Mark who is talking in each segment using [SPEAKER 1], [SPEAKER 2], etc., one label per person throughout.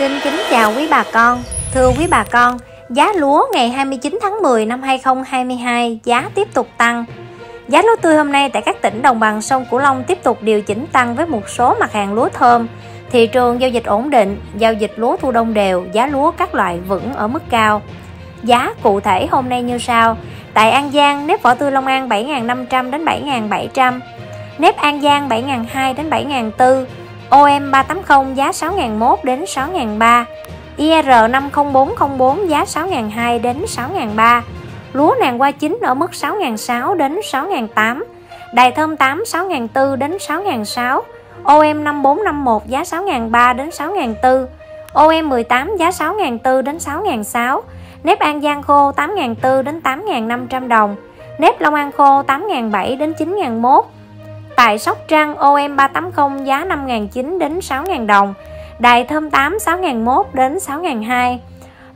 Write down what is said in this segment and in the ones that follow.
[SPEAKER 1] Xin kính chào quý bà con. Thưa quý bà con, giá lúa ngày 29 tháng 10 năm 2022 giá tiếp tục tăng. Giá lúa tươi hôm nay tại các tỉnh đồng bằng sông Cửu Long tiếp tục điều chỉnh tăng với một số mặt hàng lúa thơm. Thị trường giao dịch ổn định, giao dịch lúa thu đông đều, giá lúa các loại vững ở mức cao. Giá cụ thể hôm nay như sau. Tại An Giang, nếp vỏ tươi Long An 7.500 đến 7.700, nếp An Giang 7.200 đến 7.400, OM 380 giá 6.001 đến 6.003 IR 50404 giá 6.002 đến 6.003 Lúa nàng hoa chín ở mức 6.006 đến 6.008 Đài thơm 8 6.004 đến 6.006 OM 5451 giá 6.003 đến 6.004 OM 18 giá 6.004 đến 6.006 Nếp An Giang khô 8.004 đến 8.500 đồng Nếp Long An khô 8.007 đến 9.001 Tại Sóc Trăng OM 380 giá 5.900 đến 6.000 đồng Đài Thơm 8 6.001 đến 6.002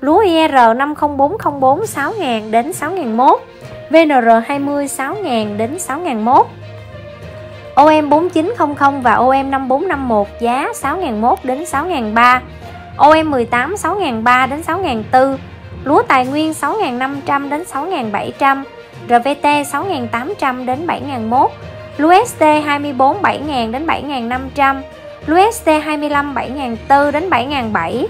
[SPEAKER 1] Lúa IR 50404 6.000 đến 6.001 VNR 20 6.000 đến 6.001 OM 4900 và OM 5451 giá 6.001 đến 6.003 OM 18 6.003 đến 6.004 Lúa tài nguyên 6.500 đến 6.700 RVT 6.800 đến 7.001 USD 24 7.000 đến 7.500 USD 25 7.400 đến 7.700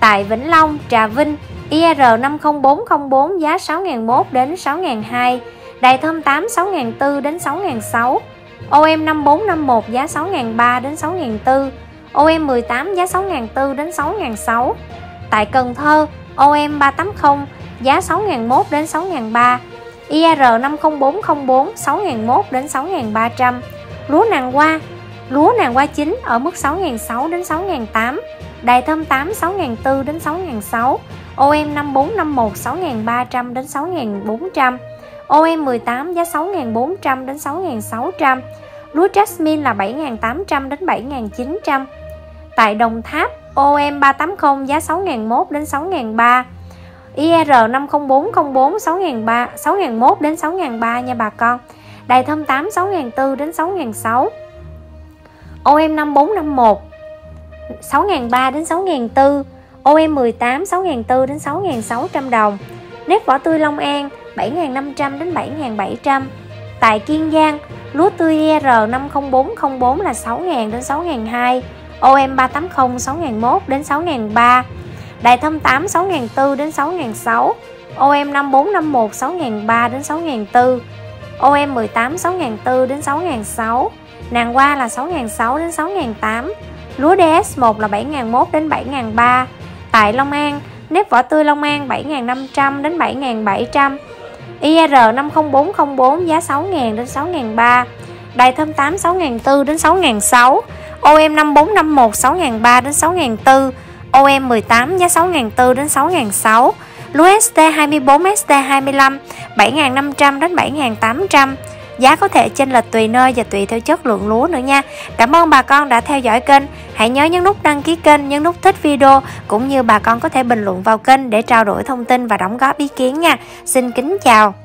[SPEAKER 1] Tại Vĩnh Long, Trà Vinh IR 50404 giá 6.001 đến 6.002 Đài thơm 8 6.004 đến 6.006 OM 5451 giá 6.003 đến 6.004 OM 18 giá 6.004 đến 6.006 Tại Cần Thơ OM 380 giá 6.001 đến 6.003 IR 50404 6.001 đến 6.300 Lúa nàng hoa Lúa nàng hoa chính ở mức 6.600 đến 6.800 Đài thơm 8 6.400 đến 6.600 OM 5451 6.300 đến 6.400 OM 18 giá 6.400 đến 6.600 Lúa Jasmine là 7.800 đến 7.900 Tại Đồng Tháp OM 380 giá 6.001 đến 6.300 IR 50404 6003 6001 đến 6003 nha bà con. Đài thơm 8 6004 đến 6006. OM 5451 6003 đến 6004. OM 18 6004 đến 6600 đồng. Nếp vỏ tươi Long An 7500 đến 7700. Tại Kiên Giang, lúa tươi IR 50404 là 6000 đến 6002. OM 380 6001 đến 6003 Đài thâm 8 6.400 đến 6.600 OM 5451 6.300 đến 6.400 OM 18 6.400 đến 6.600 Nàng qua là 6.600 đến 6.800 Lúa DS1 là 7.100 đến 7.300 Tại Long An Nếp vỏ tươi Long An 7.500 đến 7.700 IR 50404 giá 6.000 đến 6.300 Đài thơm 8 6.400 đến 6.600 OM 5451 6.300 đến 6.400 OM 18 giá 6.400 đến 6.600 Lúa ST 24 ST 25 7.500 đến 7.800 Giá có thể chênh lệch tùy nơi và tùy theo chất lượng lúa nữa nha. Cảm ơn bà con đã theo dõi kênh. Hãy nhớ nhấn nút đăng ký kênh, nhấn nút thích video cũng như bà con có thể bình luận vào kênh để trao đổi thông tin và đóng góp ý kiến nha. Xin kính chào.